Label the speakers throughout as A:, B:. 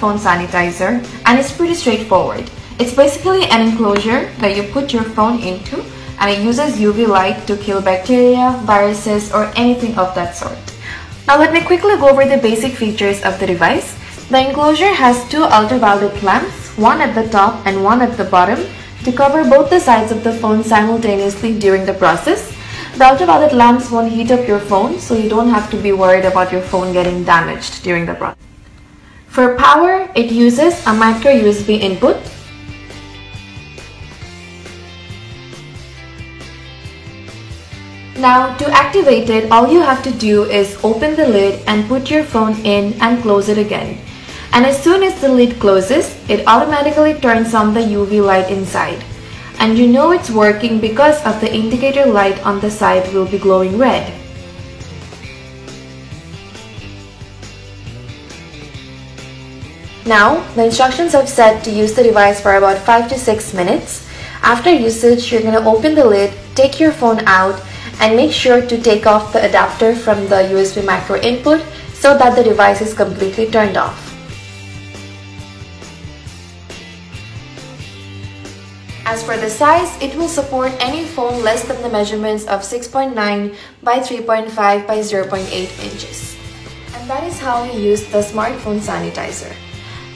A: smartphone sanitizer and it's pretty straightforward. It's basically an enclosure that you put your phone into and it uses UV light to kill bacteria, viruses or anything of that sort. Now let me quickly go over the basic features of the device. The enclosure has two ultraviolet lamps, one at the top and one at the bottom to cover both the sides of the phone simultaneously during the process. The ultraviolet lamps won't heat up your phone so you don't have to be worried about your phone getting damaged during the process. For power, it uses a micro USB input. Now to activate it, all you have to do is open the lid and put your phone in and close it again. And as soon as the lid closes, it automatically turns on the UV light inside and you know it's working because of the indicator light on the side will be glowing red. Now, the instructions have said to use the device for about 5 to 6 minutes. After usage, you're going to open the lid, take your phone out, and make sure to take off the adapter from the USB micro input so that the device is completely turned off. As for the size, it will support any phone less than the measurements of 6.9 by 3.5 by 0.8 inches. And that is how we use the smartphone sanitizer.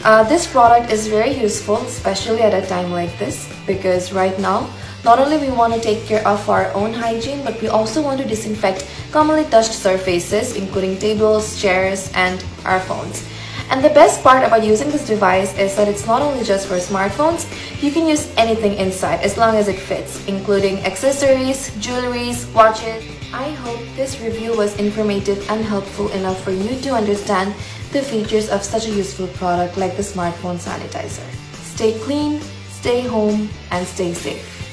A: Uh, this product is very useful, especially at a time like this, because right now, not only we want to take care of our own hygiene, but we also want to disinfect commonly touched surfaces, including tables, chairs, and our phones. And the best part about using this device is that it's not only just for smartphones, you can use anything inside as long as it fits, including accessories, jewelries, watches. I hope this review was informative and helpful enough for you to understand the features of such a useful product like the smartphone sanitizer. Stay clean, stay home, and stay safe.